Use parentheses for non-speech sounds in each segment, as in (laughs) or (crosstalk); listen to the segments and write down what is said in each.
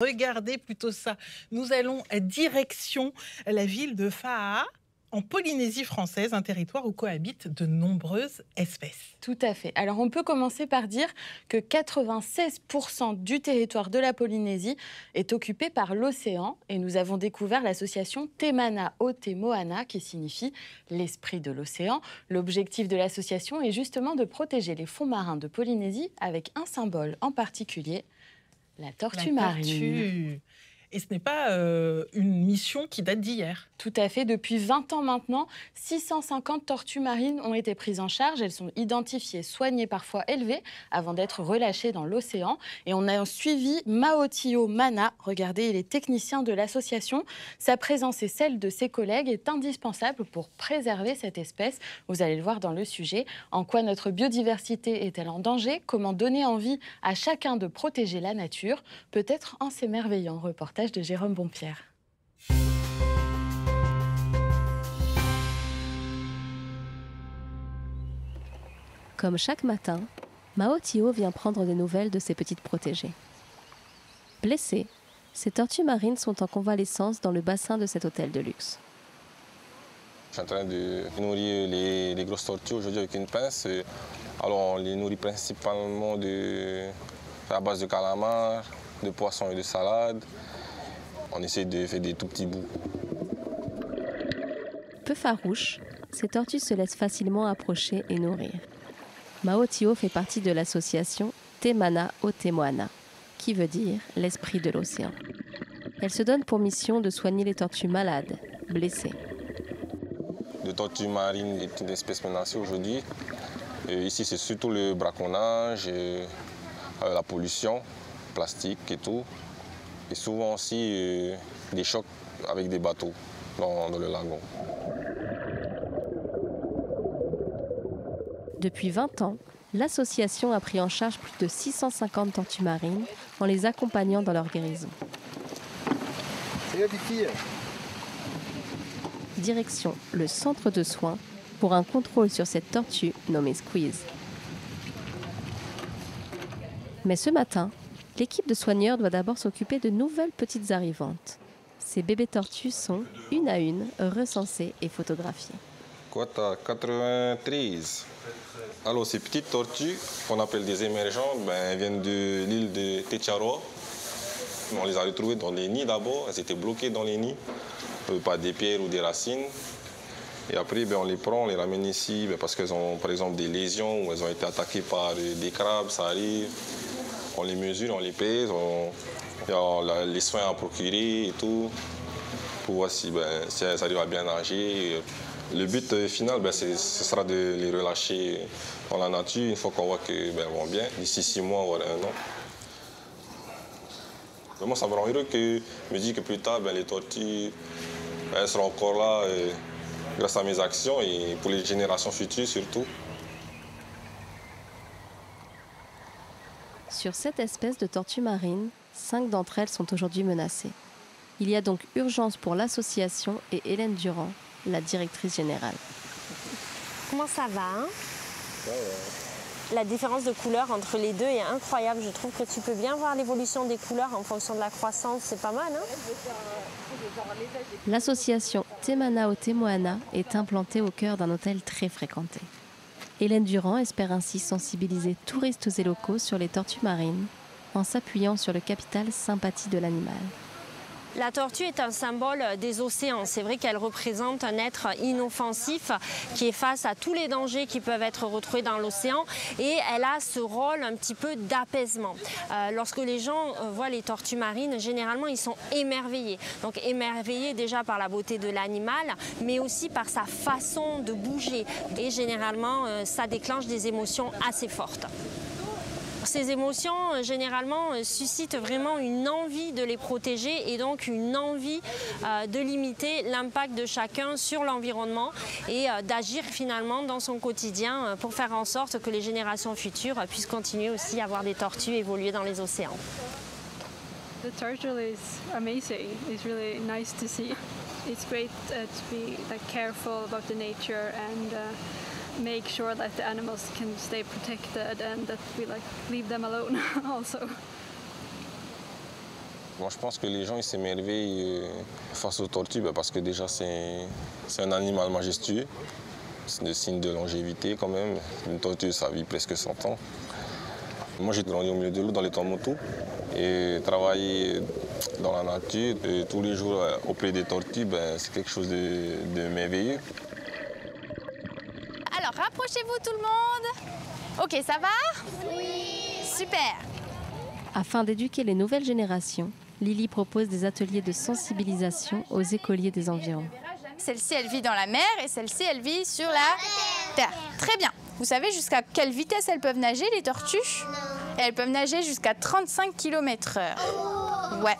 Regardez plutôt ça. Nous allons direction la ville de Faa, en Polynésie française, un territoire où cohabitent de nombreuses espèces. Tout à fait. Alors on peut commencer par dire que 96% du territoire de la Polynésie est occupé par l'océan et nous avons découvert l'association Temana Otemoana qui signifie l'esprit de l'océan. L'objectif de l'association est justement de protéger les fonds marins de Polynésie avec un symbole en particulier, la tortue marine. Et ce n'est pas euh, une mission qui date d'hier. Tout à fait. Depuis 20 ans maintenant, 650 tortues marines ont été prises en charge. Elles sont identifiées, soignées, parfois élevées, avant d'être relâchées dans l'océan. Et on a suivi Maotio Mana. Regardez, il est technicien de l'association. Sa présence et celle de ses collègues est indispensable pour préserver cette espèce. Vous allez le voir dans le sujet. En quoi notre biodiversité est-elle en danger? Comment donner envie à chacun de protéger la nature? Peut-être en s'émerveillant. Reportage de Jérôme Bonpierre. Comme chaque matin, Mao Tio vient prendre des nouvelles de ses petites protégées. Blessées, ces tortues marines sont en convalescence dans le bassin de cet hôtel de luxe. Je suis en train de nourrir les, grosses tortues aujourd'hui avec une pince. Alors on les nourrit principalement de, à base de calamars, de poissons et de salade. On essaie de faire des tout petits bouts. Peu farouches, ces tortues se laissent facilement approcher et nourrir. Mao Tio fait partie de l'association Temana Otemoana, qui veut dire l'esprit de l'océan. Elle se donne pour mission de soigner les tortues malades, blessées. La tortue marine est une espèce menacée aujourd'hui. Ici, c'est surtout le braconnage, euh, la pollution, plastique et tout et souvent aussi euh, des chocs avec des bateaux dans, le lagon. Depuis 20 ans, l'association a pris en charge plus de 650 tortues marines en les accompagnant dans leur guérison. Direction le centre de soins pour un contrôle sur cette tortue nommée Squeeze. Mais ce matin, L'équipe de soigneurs doit d'abord s'occuper de nouvelles petites arrivantes. Ces bébés tortues sont, une à une, recensés et photographiés. Quota 93. Alors, ces petites tortues, qu'on appelle des émergents, ben, viennent de l'île de Techaro. On les a retrouvées dans les nids d'abord. Elles étaient bloquées dans les nids, euh, par des pierres ou des racines. Et après, ben, on les prend, on les ramène ici ben, parce qu'elles ont, par exemple, des lésions ou elles ont été attaquées par des crabes, ça arrive on les mesure, on les pèse, on, a les soins à procurer et tout, pour voir si, ben, si elles arrivent à bien nager. Le but euh, final, ben, ce sera de les relâcher dans la nature une fois qu'on voit qu'elles ben, vont bien, d'ici six mois, voire un an. Vraiment, ça me rend heureux que me dire que plus tard, ben, les tortues seront encore là euh, grâce à mes actions et pour les générations futures surtout. Sur cette espèce de tortue marine, cinq d'entre elles sont aujourd'hui menacées. Il y a donc urgence pour l'association et Hélène Durand, la directrice générale. Comment ça va hein? La différence de couleur entre les deux est incroyable. Je trouve que tu peux bien voir l'évolution des couleurs en fonction de la croissance. C'est pas mal, hein? L'association Temana Temoana est implantée au cœur d'un hôtel très fréquenté. Hélène Durand espère ainsi sensibiliser touristes et locaux sur les tortues marines en s'appuyant sur le capital sympathie de l'animal. La tortue est un symbole des océans. C'est vrai qu'elle représente un être inoffensif qui est face à tous les dangers qui peuvent être retrouvés dans l'océan et elle a ce rôle un petit peu d'apaisement. Euh, lorsque les gens euh, voient les tortues marines, généralement ils sont émerveillés. Donc émerveillés déjà par la beauté de l'animal, mais aussi par sa façon de bouger. Et généralement, euh, ça déclenche des émotions assez fortes. Ces émotions, euh, généralement, euh, suscitent vraiment une envie de les protéger et donc une envie euh, de limiter l'impact de chacun sur l'environnement et d'agir finalement dans son quotidien pour faire en sorte que les générations futures puissent continuer aussi à voir des tortues évoluer dans les océans. The turtle is amazing. It's really nice to see. It's great uh, to be like careful about the nature and uh, make sure that the animals can stay protected and that we like leave them alone (laughs) also. Moi, je pense que les gens ils s'émerveillent euh, face aux tortues bah, parce que déjà, c'est un animal majestueux. C'est un signe de longévité quand même. Une tortue, ça vit presque 100 ans. Moi, j'ai grandi au milieu de l'eau dans les motos et travailler dans la nature tous les jours euh, auprès des tortues, ben, c'est quelque chose de, de merveilleux. Alors, rapprochez-vous tout le monde. Ok, ça va? Oui. Super. Afin d'éduquer les nouvelles générations, Lily propose des ateliers de sensibilisation aux écoliers des environs. Celle-ci, elle vit dans la mer et celle-ci, elle vit sur la terre. Très bien. Vous savez jusqu'à quelle vitesse elles peuvent nager, les tortues? Elles peuvent nager jusqu'à 35 km/h. Ouais.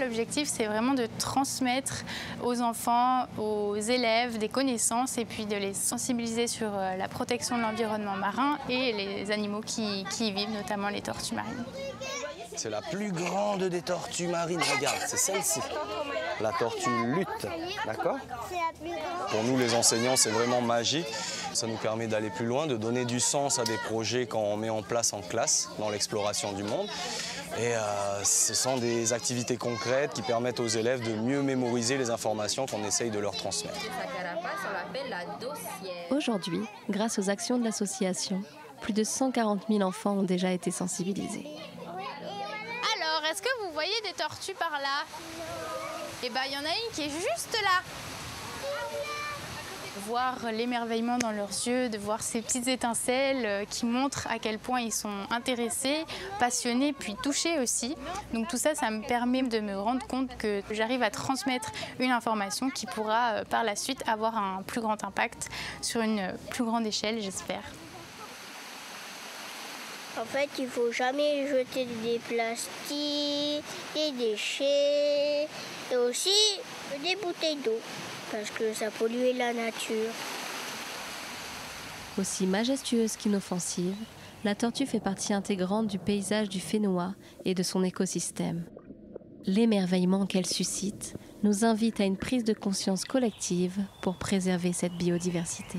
L'objectif, c'est vraiment de transmettre aux enfants, aux élèves des connaissances et puis de les sensibiliser sur euh, la protection de l'environnement marin et les animaux qui, y vivent, notamment les tortues marines. C'est la plus grande des tortues marines. Regarde, c'est celle-ci. La tortue lutte. D'accord? Pour nous, les enseignants, c'est vraiment magique. Ça nous permet d'aller plus loin, de donner du sens à des projets qu'on met en place en classe dans l'exploration du monde. Et euh, ce sont des activités concrètes qui permettent aux élèves de mieux mémoriser les informations qu'on essaye de leur transmettre. Aujourd'hui, grâce aux actions de l'association, plus de 140 000 enfants ont déjà été sensibilisés est-ce que vous voyez des tortues par là? Eh bien, il y en a une qui est juste là. Voir l'émerveillement dans leurs yeux, de voir ces petites étincelles euh, qui montrent à quel point ils sont intéressés, passionnés, puis touchés aussi. Donc tout ça, ça me permet de me rendre compte que j'arrive à transmettre une information qui pourra euh, par la suite avoir un plus grand impact sur une plus grande échelle, j'espère. En fait, il faut jamais jeter des plastiques, des déchets et aussi des bouteilles d'eau parce que ça pollue la nature. Aussi majestueuse qu'inoffensive, la tortue fait partie intégrante du paysage du Fénois et de son écosystème. L'émerveillement qu'elle suscite nous invite à une prise de conscience collective pour préserver cette biodiversité.